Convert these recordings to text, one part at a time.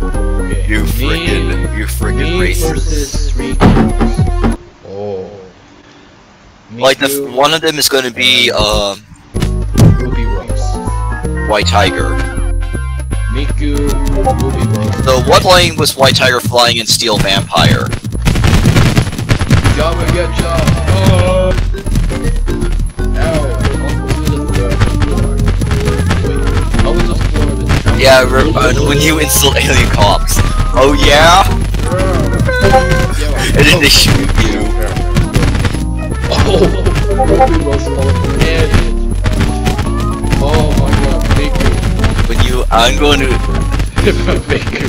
Okay. You Me- frickin', you frickin' me racist. versus three girls. Oh. Like the one of them is gonna be um Ruby Rose. White Tiger. Miku, Ruby Rose. So what plane was White Tiger flying in Steel Vampire? Yeah, when you insult alien cops. Oh yeah? And then they shoot you. Oh, Ruby Rose all dead. Oh my god, Miku. When you, I'm going to Miku.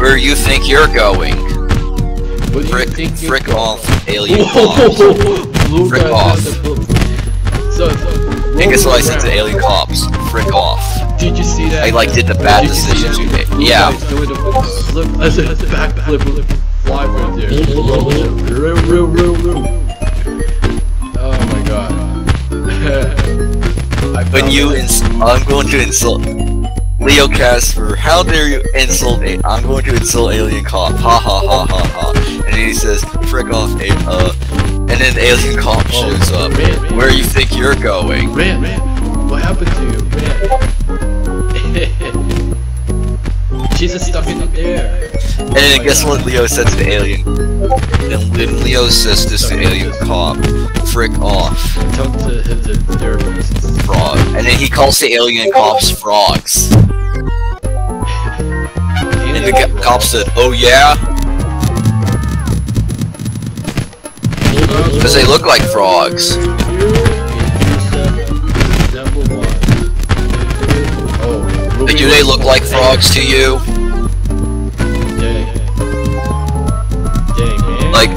where you think you're going. What do you Frick, think frick off, alien cops. Frick off. has the blue- So, so I guess what I said roll to around. alien cops. Frick off. Did you see that? I, like, did the bad Did you see decisions that? you made. Blue Yeah. guy's doing the flip, as a backflip, fly right there. Oh my god. I When found you it. ins- I'm going to insult Leo Casper. How dare you insult a? I'm going to insult alien cop. Ha ha ha ha ha. And he says, "Frick off, a uh." And then alien cop Oh, shows up. man, man. Where you think you're going? Ran, man, what happened to you? Ran. She's just stuck in there. And then guess what Leo said to the alien? And then Leo says this to the alien cop, "Frick off, Talk to the therapists. frog." And then he calls the alien cops frogs. And the cop said, "Oh yeah." Because they look like frogs. Do they look like frogs to you? Like,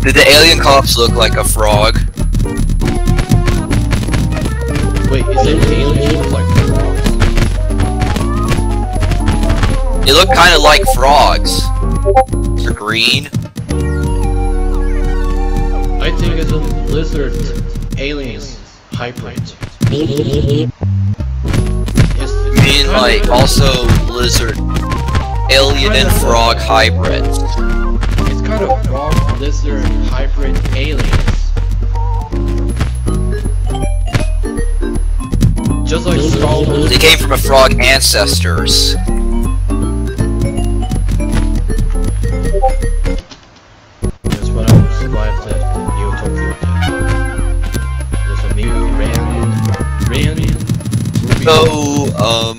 did the alien cops look like a frog? wait, is it aliens look like frogs? They look kind of like frogs. They're green. I think it's a lizard aliens hybrid. It's, mean, like, also lizard, alien and frog hybrids. It's kind of frog lizard hybrid aliens. Just like Star Wars. They came from a frog ancestors. Um,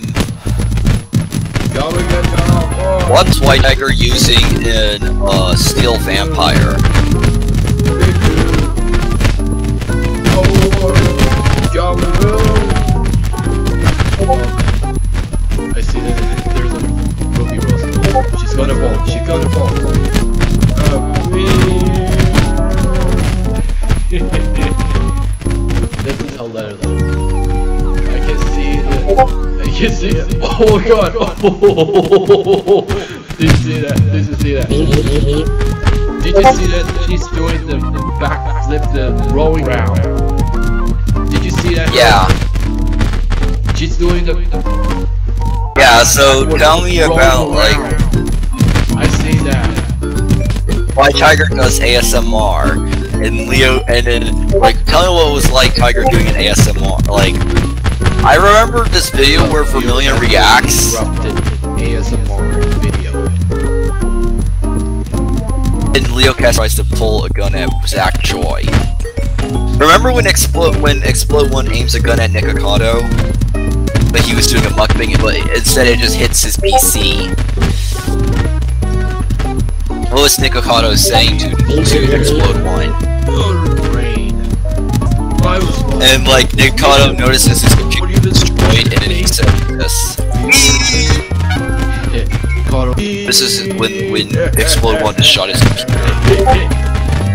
what's White Tiger using in, uh, Steel Vampire? I see it. Oh my god. Did you see that? Did you see that? Did you see that she's doing the, the backflip, the rolling round? Did you see that? Yeah, She's doing the. the yeah, so tell me about, like. I see that. White Tiger does ASMR, and Leo, and then, like, tell me what it was like Tiger doing an ASMR. Like, I remember this video where Vermilion reacts, ASMR video. and Leo Cass tries to pull a gun at Zach Joy. Remember when Explode when Explode One aims a gun at Nikocado? But he was doing a mukbang, but instead it just hits his PC. What was Nikocado saying to, to Explode One? Your brain. I was And like Nikocado notices his computer destroyed, and then he said this. This is when when Explode One just shot his computer.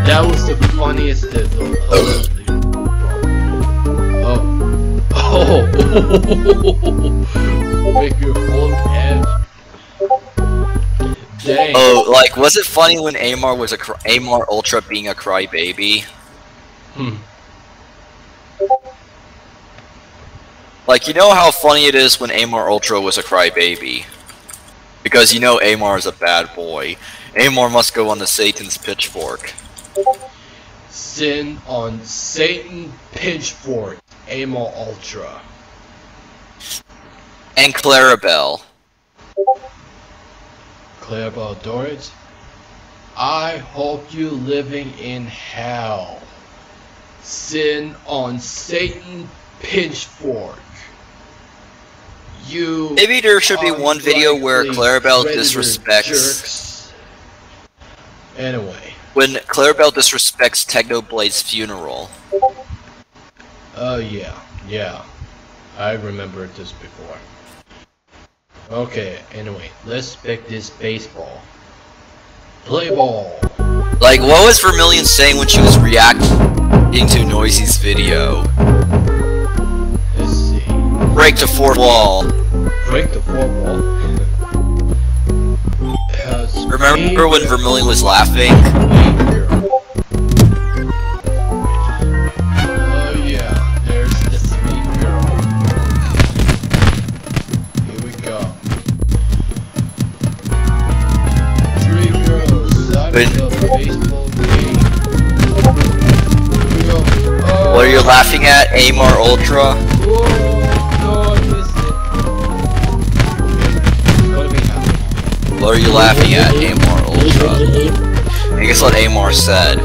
That was the funniest though. Oh. Oh. Make your full edge. Dang. Oh, like was it funny when Amar was a cry- Amar Ultra being a crybaby? Hmm. Like you know how funny it is when Amar Ultra was a crybaby. Because you know Amar is a bad boy. Amar must go on the Satan's pitchfork. Sin on Satan Pitchfork, Amar Ultra. And Clarabelle. Clarabelle Dorrit, I hope you living in hell. Sin on Satan Pitchfork. You Maybe there should be one video where Clarabelle disrespects. Anyway, when Clarabelle disrespects Technoblade's funeral. oh yeah, yeah, I remembered this before. Okay, anyway, let's pick this baseball. Play ball. Like, what was Vermilion saying when she was reacting to Noisy's video? Break the fourth wall. Break the fourth wall. Has Remember when been Vermilion was laughing? Oh yeah, there's the sweet girl. Here we go. Three girls. I When- baseball game. Here we go. Oh. What are you oh. laughing at, Amar Ultra? What are you laughing at, Amar Ultra? I guess what Amar said.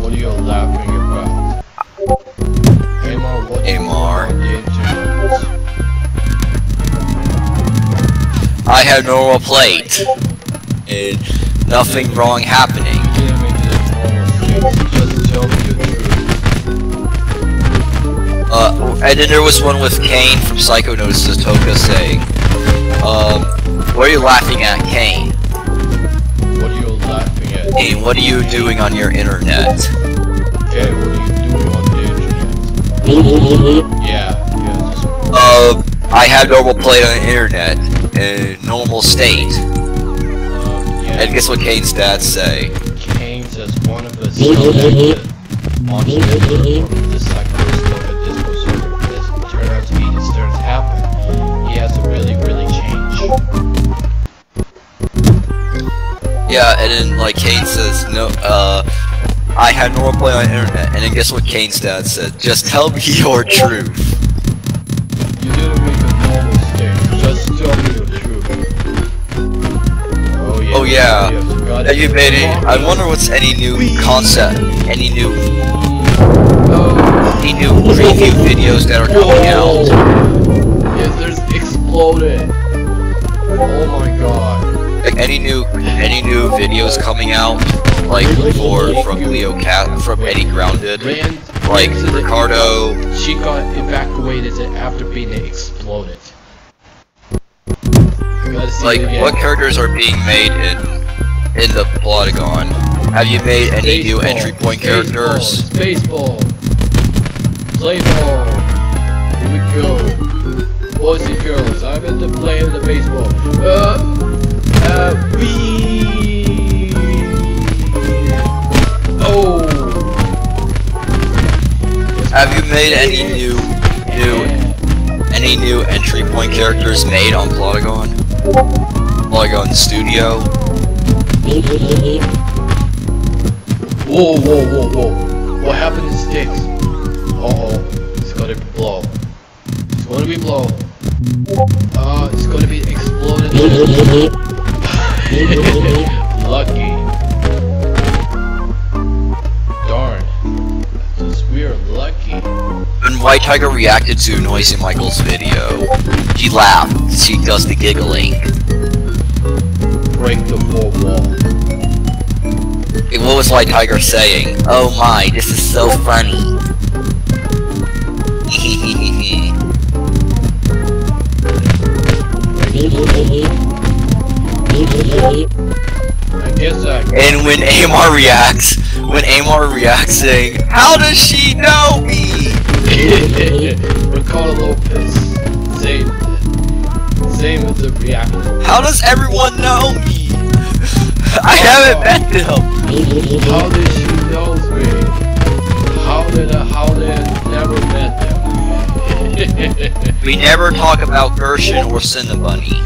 What are you laughing about? Amar, what Amar. on the internet? I have normal plate. And nothing wrong happening. You didn't make it a normal state, just tell me the truth. Uh, and then there was one with Kane from Psycho Notice Toka saying, um, what are you laughing at, Kane? What are you laughing at? Kane, what are you doing on your internet? Okay, what are you doing on the internet? Yeah, yeah, just, Uh, I have normal play on the internet. In normal state. um, yeah. And guess what Kane's dad say? Kane says one of the Yeah, and then like Kane says, no, uh, I have normal play on the internet. And then guess what Kane's dad said? Just tell me your truth. You didn't make a normal state, just tell me the truth. Oh yeah. Oh, yeah. you made it? I wonder what's any new concept, any new, Oh. any new preview videos that are coming out. Yes, there's exploded. Oh my god. Like any new, any new videos coming out, like for from Leo Cat, from Eddie Grounded, like Ricardo. She got evacuated after being exploded. You gotta see Like what characters are being made in in the Plotagon? Have you made any new entry point characters? Spaceball. Play ball. Here we go. Boys and girls, I'm in the play of the baseball. Uh, we. Oh. Have you made any new, new, any new entry point characters made on Plotagon? Plotagon Studio. Whoa, whoa, whoa, whoa. What happened to sticks? Uh oh. It's gonna blow. It's gonna be blow. Uh, it's gonna be exploded. Lucky. Darn. Just we're lucky. When White Tiger reacted to Noisy Michael's video, she laughed. She does the giggling. Break the fourth wall. What was White Tiger saying? Oh my, this is so funny. When Amar reacts, when Amar reacts saying, How does she know me? Ricardo Lopez. Same. Same with the reaction. How does everyone know me? I haven't met them. How did she know me? How did I? How did I never met them? We never talk about Gershon or Cinnabunny.